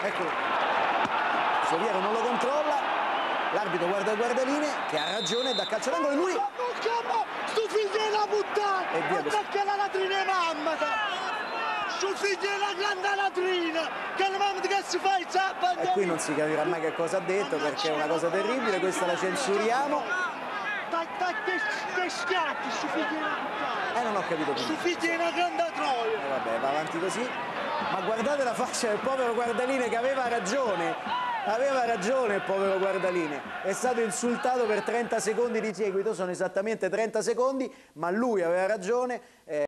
Eccolo. Soviero non lo controlla. L'arbitro guarda il guardaline che ha ragione dà calcio d'angolo e lui sto figlio della puttana! E. Perché la latrina è mamma! Sto figlio della grande latrina! Che la mamma che si fa il zappa! e qui non si capirà mai che cosa ha detto perché è una cosa terribile, questa la censuriamo. Eh non ho capito più. Sto figlio della grande troia! Eh, vabbè, va avanti così. Ma guardate la faccia del povero Guardaline che aveva ragione. Aveva ragione il povero Guardaline. È stato insultato per 30 secondi di seguito, sono esattamente 30 secondi, ma lui aveva ragione. eh,